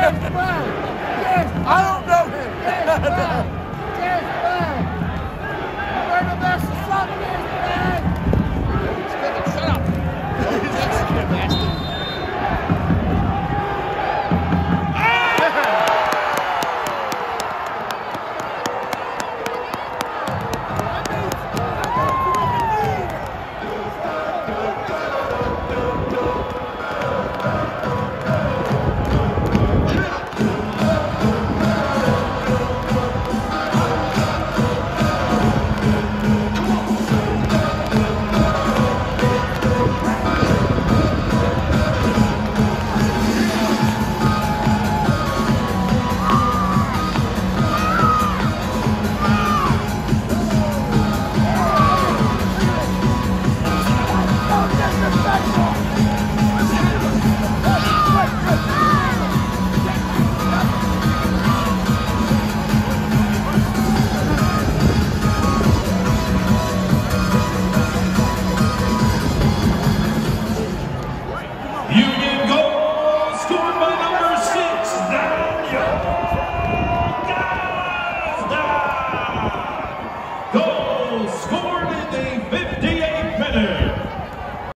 Yes. Yes, I don't know. Yes.